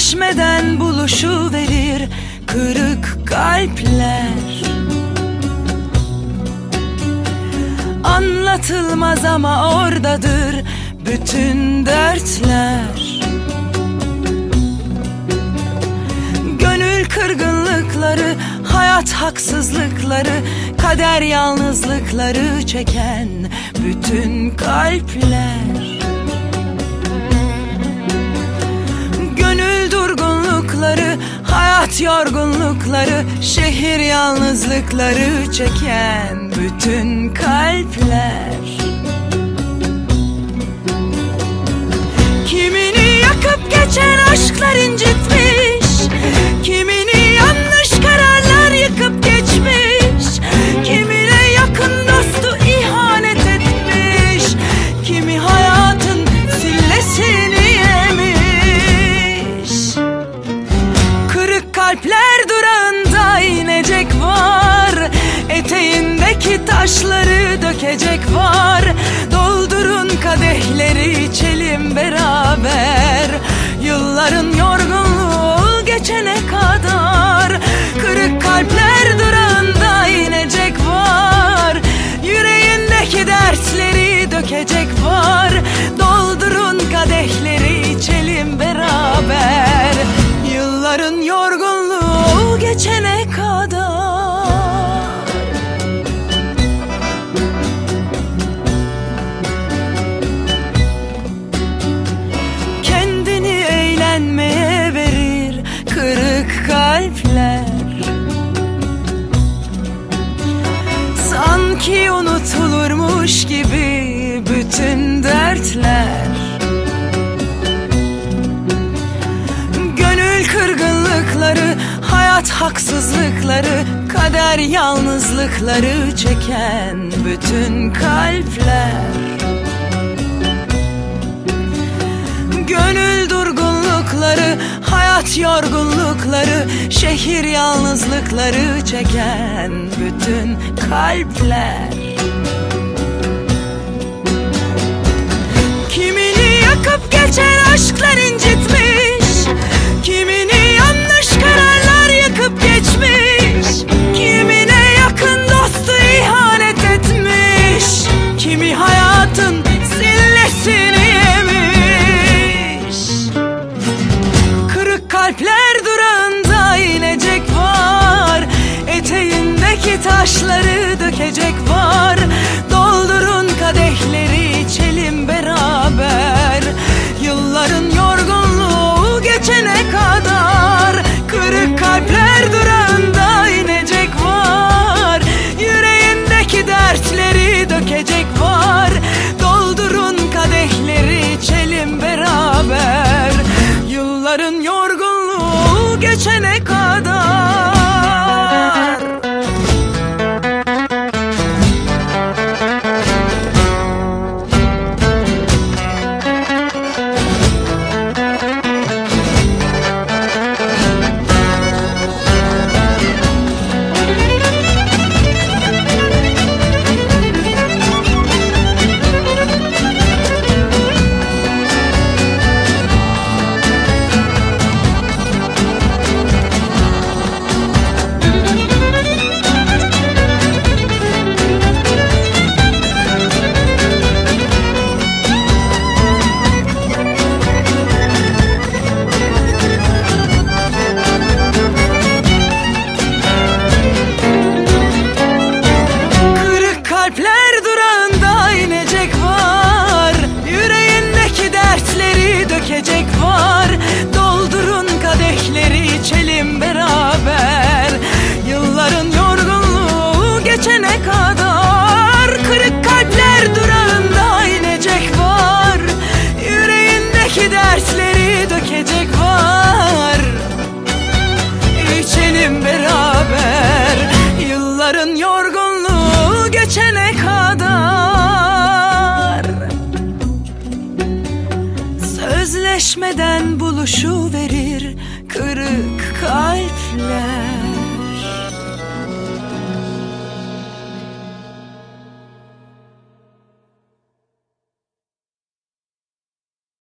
Sözleşmeden buluşu verir kırık kalpler. Anlatılmaz ama oradadır bütün dertler. Gönül kırgınlıkları, hayat haksızlıkları Kader yalnızlıkları çeken bütün kalpler yorgunlukları Şehir yalnızlıkları çeken bütün kalpler. Kimini yakıp geçen aşklar incitmiş taşları dökecek var. Doldurun kadehleri içelim beraber. Yılların yorgunluğu geçene kadar. Kırık kalpler durağında inecek var. Yüreğindeki dertleri dökecek var. Doldurun kadehleri içelim beraber. Yılların yorgunluğu Sanki unutulurmuş gibi bütün dertler. Gönül kırgınlıkları, hayat haksızlıkları Kader yalnızlıkları çeken bütün kalpler. Gönül hayat yorgunlukları Şehir yalnızlıkları çeken bütün kalpler. Kimini yakıp geçen aşklar Sözleşmeden buluşu verir kırık kalpler